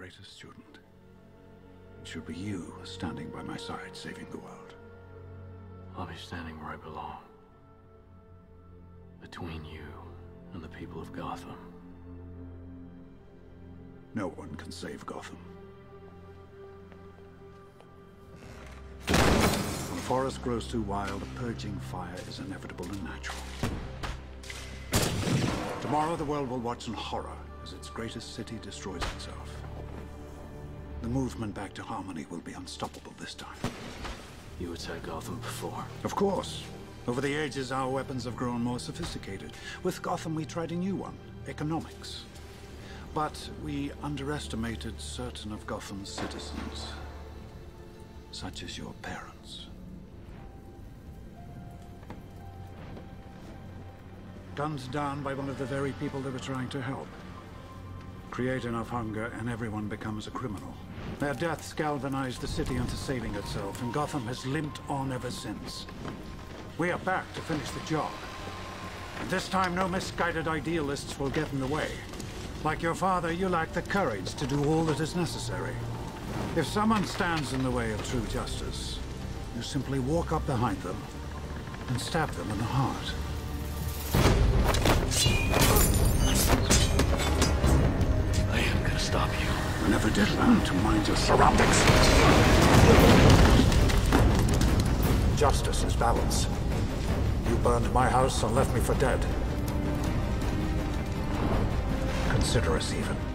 greatest student. It should be you standing by my side, saving the world. I'll be standing where I belong. Between you and the people of Gotham. No one can save Gotham. When a forest grows too wild, a purging fire is inevitable and natural. Tomorrow the world will watch in horror as its greatest city destroys itself. The movement back to harmony will be unstoppable this time. You attacked Gotham before. Of course. Over the ages, our weapons have grown more sophisticated. With Gotham, we tried a new one, economics. But we underestimated certain of Gotham's citizens, such as your parents. Gunned down by one of the very people they were trying to help. Create enough hunger and everyone becomes a criminal. Their deaths galvanized the city into saving itself, and Gotham has limped on ever since. We are back to finish the job. And this time, no misguided idealists will get in the way. Like your father, you lack the courage to do all that is necessary. If someone stands in the way of true justice, you simply walk up behind them and stab them in the heart. Never did learn to mind your surroundings. Justice is balance. You burned my house and left me for dead. Consider us even.